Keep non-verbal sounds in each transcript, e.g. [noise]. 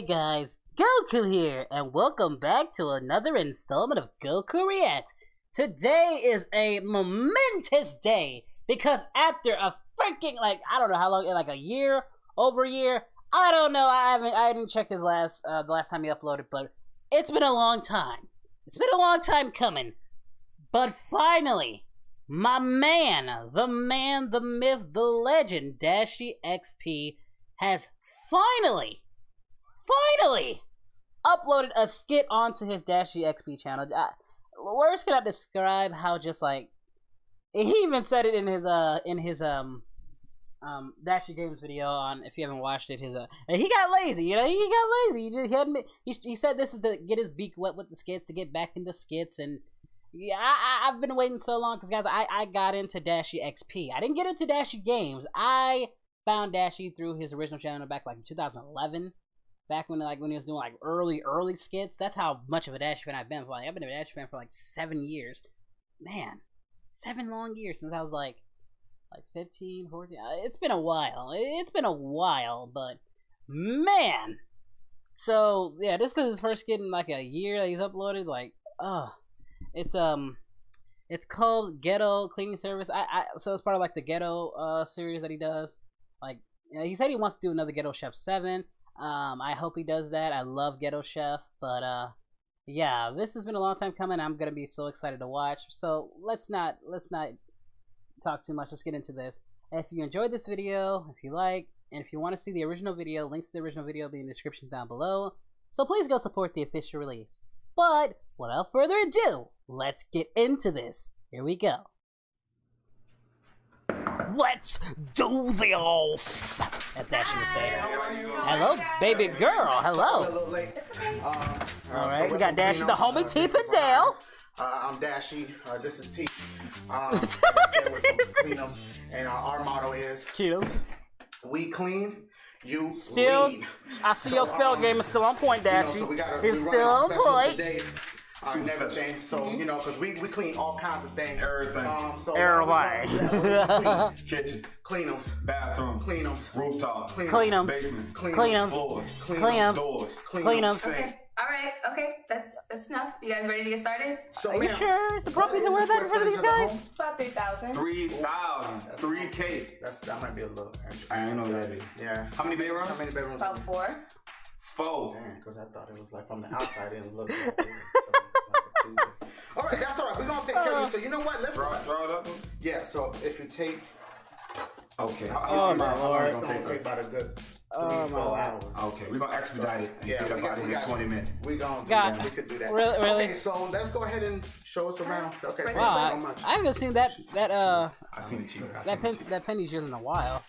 guys, Goku here, and welcome back to another installment of Goku React. Today is a momentous day because after a freaking like I don't know how long, like a year, over a year, I don't know. I haven't I didn't check his last uh, the last time he uploaded, but it's been a long time. It's been a long time coming, but finally, my man, the man, the myth, the legend, Dashie XP has finally finally uploaded a skit onto his Dashie XP channel. I, words cannot describe how just like he even said it in his uh in his um um Dashie Games video on if you haven't watched it his uh he got lazy you know he got lazy. He just he hadn't he, he said this is to get his beak wet with the skits to get back into skits and yeah I, I have been waiting so long because guys I I got into Dashie XP I didn't get into Dashie Games. I found Dashie through his original channel back like in 2011 back when like when he was doing like early early skits. That's how much of a Dash fan I've been for. Like I've been a Dash fan for like seven years. Man, seven long years since I was like like 15, 14. Uh, it's been a while. It's been a while, but man. So yeah, this is his first skit in like a year that he's uploaded. Like, uh it's um. It's called Ghetto Cleaning Service. I, I so it's part of like the Ghetto uh series that he does. Like you know, he said he wants to do another Ghetto Chef Seven. Um, I hope he does that. I love Ghetto Chef, but uh, yeah, this has been a long time coming. I'm gonna be so excited to watch. So let's not let's not talk too much. Let's get into this. If you enjoyed this video, if you like, and if you want to see the original video, links to the original video will be in the descriptions down below. So please go support the official release. But without further ado, let's get into this. Here we go. Let's do this! As Dashie would say. Hello, baby girl. Hello. Uh, All right, we got Dashie, the homie T Dale. Uh, I'm Dashie. Uh, this is T. Um, [laughs] and uh, our motto is. We clean, you Still, lead. I see So, your spell um, game is still on point, You know, Dashie. so gotta, He's still on point. Today. Uh, never change. So you know, because we, we clean all kinds of things. Everything. Um, so Everything. [laughs] Kitchens, Clean them. bathrooms, Clean them. rooftops, Clean Clean 'em. basements, Clean Clean 'em. floors, Clean Clean 'em. doors, Clean 'em. sink. Okay. All right. Okay. That's that's enough. You guys ready to get started? So, Are you ma'am, sure it's appropriate to wear is the that in front of these guys? the? It's about three thousand. 3,000, 3K. That's that might be a little. Extra. I ain't know that is. Yeah. How many bedrooms? How many bedrooms? About four. Four. Damn, because I thought it was like from the outside in look. Like it. So like [laughs] all right, that's all right. We're gonna take care of you. So you know what? Let's Draw, draw it up. Yeah. So if you take, Okay. How, Oh, how, my how Lord. it's it's gonna gonna take take us? about a good three, Oh, my four hours. Okay, we're gonna expedite it and Yeah, get we up got- out of here in got- 20 minutes. We're gonna do God. that. We could do that. Really- really? Okay, so let's go ahead and show us around. Okay, thank Wow, you so I, much. I haven't seen that that uh I seen the cheese. I seen that the pen cheese. that penny's used in a while.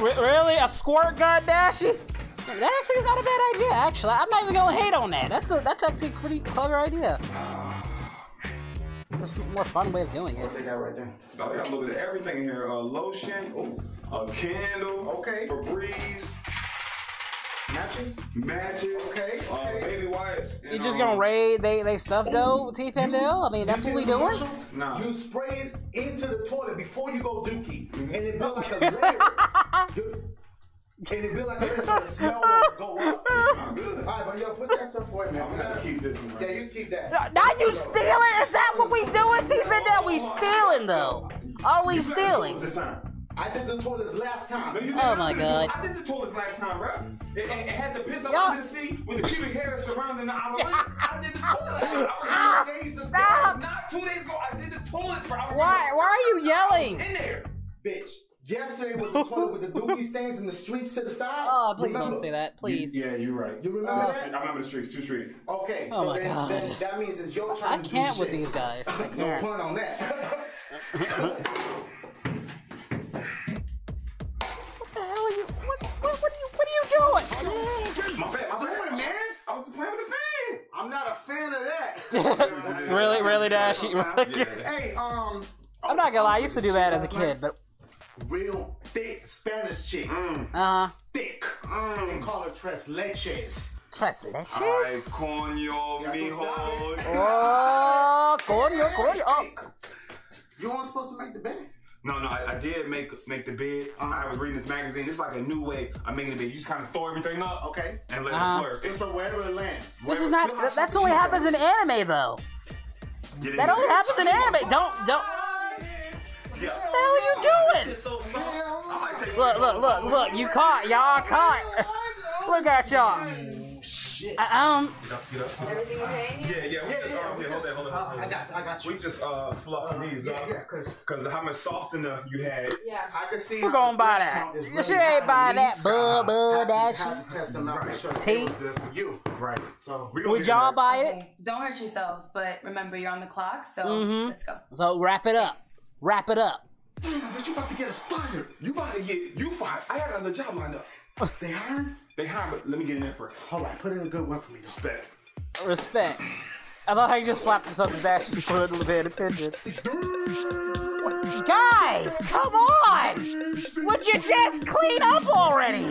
Re- really, a squirt gun, Dashie? That actually is not a bad idea. Actually, I'm not even gonna hate on that. That's a that's actually a pretty clever idea. It's a more fun way of doing it. What they got right there? Oh, they got a little bit of everything here. Uh, lotion, a candle, Okay. Febreze, Matches? matches, Okay, uh, baby wipes. You and, just um, gonna raid they they stuff though, T Pindell? I mean, that's what we see the doing. commercial? Nah. You spray it into the toilet before you go dookie, and it built like a layer. You- and it built like a layer so the smell will go up. It's Not good. [laughs] All right, but yo, put that stuff away, man. I'm gonna keep this one. Yeah, you keep that. Now you stealing? Is that what we doing, T Pindell? We stealing though. Are we You got the stealing? This time. I did the toilets last No, time. you Oh my I did the God. I did the toilets last time, bro. It, it, it had the piss up Y'all- under the seat with the pubic hair surrounding the [laughs] outer. I did the 20 with the [laughs] doogie stands and the streets to the side. Oh, please remember? don't say that. Please. You, yeah, you're right. You remember uh, that? I remember the streets. Two streets. Okay. Oh so my then, God. then that means it's your turn I to can't with these guys. [laughs] no pun on that. what the hell are you? What, what, what are you? What are you doing? My bad. My bad, man. I was playing with the fan. I'm not a fan of that. [laughs] really, really, Dash? Yeah. Hey, um. I'm not gonna lie. I used to do that as a kid, but real Spanish chick. Mm. uh, Thick. They call her tres leches. tres Ay, leches. coño, Ya tú mijo. Oh, coño, coño. Oh, You weren't supposed to make the bed. No, no, I, I did make make the bed. Uh-huh. I was reading this magazine. It's like a new way of making the bed. You just kind of throw everything up Okay. and let Uh-huh. it flourish. Just so wherever it lands. This is not. That's only happens in anime, though. That only happens in anime. Don't don't. Yeah. What the hell are you doing? So soft. I might take Look, look, look, look! You caught, y'all caught. [laughs] Look at y'all. Shit. I- Um, Get up, get up. Everything okay? Yeah, yeah. We just, uh, yeah, hold that, hold that, Uh, I that. got, I got you. We just uh fluffing these yeah, up. yeah, cause Cause how much softener you had. Yeah. I can see. Who how gonna buy that? count is This really ain't buy that. these. Bud, bud, Have that to- have shit. to test them out, make sure the Tea. good for you. Right. So We gonna would y'all buy it? Okay. Don't hurt yourselves, but remember you're on the clock, so Mhm. let's go. So wrap it up. Wrap it up. Damn, but you about to get us fired. You about to get you fired. I got another job lined up. [laughs] They hiring? They hired, but let me get in there first. All right, put in a good one for me. Respect. Respect. I thought I just slapped himself in his ass and put a little bit of attention. Guys, come on! Would you just clean up already?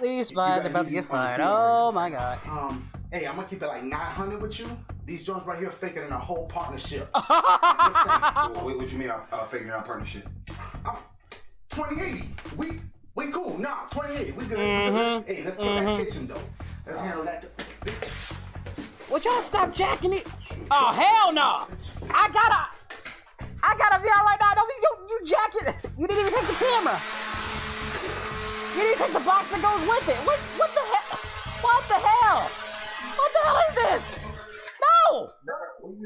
These spies are about to get fired. Oh my god. Um, hey, I'm gonna keep it like 900 with you. These joints right here faking in a whole partnership. [laughs] What, what you mean? I'm uh, figuring out partnership. I'm 2080. We we cool. Nah, 2080. We good. Mm-hmm. Let's, hey, let's get that kitchen though. Let's handle that. Would y'all stop jacking it? Oh hell no! I gotta, I got a VR right now. Don't be you, you jack it. You didn't even take the camera. You didn't take the box that goes with it. What? What the hell? What the hell? What the hell is this?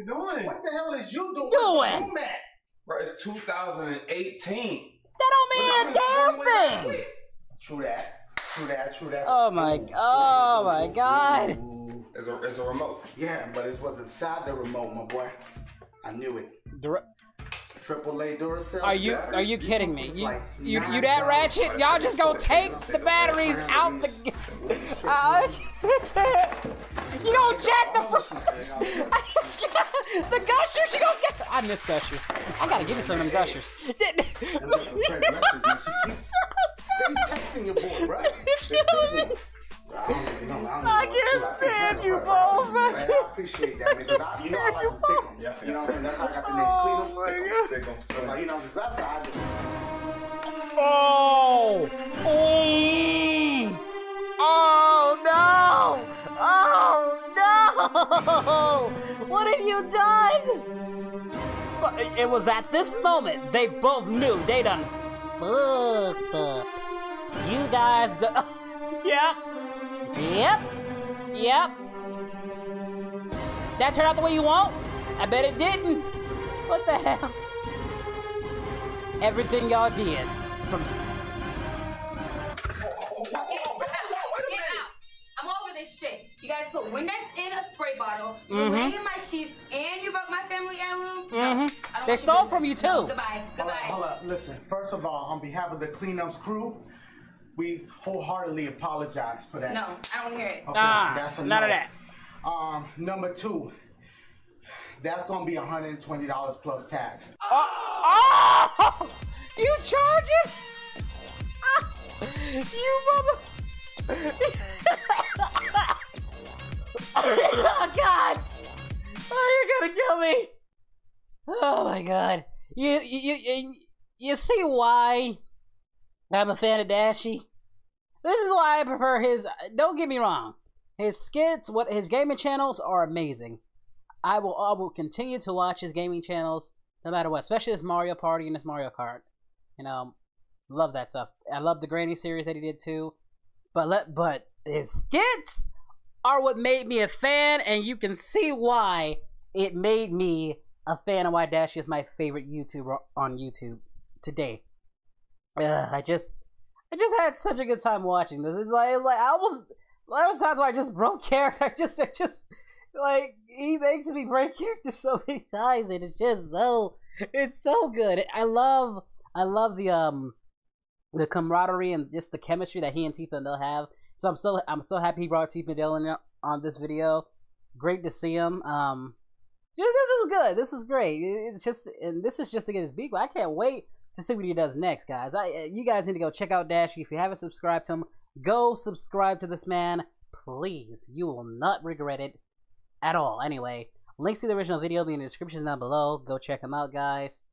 Doing? What the hell is you doing? Doing? Where's the at? Bro, it's 2018. That don't mean a damn thing. True that. True that. True that. Oh my, oh my god. Ooh. It's a, it's a remote. Yeah, but it was inside the remote, my boy. I knew it. Triple A Duracell. Are you batteries, are you kidding me? You like you you that ratchet? Y'all just gonna take the batteries out the. [laughs] Uh, you [laughs] gonna jack the first. [laughs] the gushers? You gonna get? I miss gushers. I gotta give you some of them gushers. Texting your boy, right? I don't even know. I, I can't stand you Right, right, both, I appreciate that, man. 'cause you know I like to thick 'em. Yeah, You know what I'm saying? That's how I got the Oh, name. my Clean 'em, God. stick 'em. Stick 'em. Like, you know, that's how I do. Oh! You done? But It was at this moment they both knew they done fucked up. You guys do- [laughs] Yep. Yep. Yep. That turned out the way you want? I bet it didn't. What the hell? Everything y'all did from Get out! Get out! I'm over this shit. You guys put Windex in a spray bottle. You Mm-hmm. were in my sheets, and you broke my family heirloom. No, I don't They want stole doing from you, this. No, too. goodbye. Hold Goodbye. up, hold up. Listen, first of all, on behalf of the Cleanups crew, we wholeheartedly apologize for that. No, I don't hear it. Okay, Nah, that's a none of that. Um, number two, that's gonna be $120 plus tax. Oh! [laughs] You charge it? [laughs] You mother. [laughs] oh, God. Oh, you're gonna kill me. Oh, my God. You, you, you, you see why I'm a fan of Dashie? This is why I prefer his. Don't get me wrong. His skits, what his gaming channels are amazing. I will I will continue to watch his gaming channels no matter what, especially this Mario Party and this Mario Kart. You know, love that stuff. I love the Granny series that he did too. But let but his skits are what made me a fan, and you can see why it made me a fan of why Dash is my favorite YouTuber on YouTube today. Ugh, I just I just had such a good time watching this. It's like it's like I almost there was times where I just broke [laughs] character. I just I just like he makes me break [laughs] character so many times, and it's just so it's so good. I love I love the um the camaraderie and just the chemistry that he and T Pindell have. So I'm so I'm so happy he brought T Pindell in on this video. Great to see him. Um, this is good. This is great. It's just and this is just to get his beat. I can't wait to see what he does next, guys. I you guys need to go check out Dashie if you haven't subscribed to him. Go subscribe to this man, please. You will not regret it at all. Anyway, Links to the original video will be in the description down below. Go check them out, guys.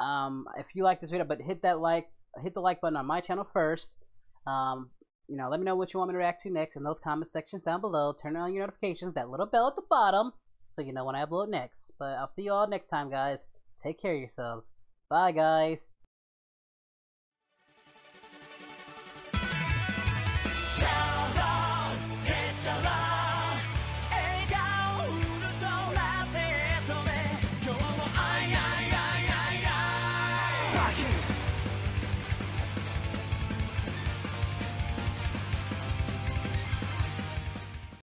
Um, if you like this video, but hit that like, hit the like button on my channel first. Um, you know, let me know what you want me to react to next in those comment sections down below. Turn on your notifications, that little bell at the bottom, so you know when I upload next. But I'll see you all next time, guys. Take care of yourselves. Bye, guys.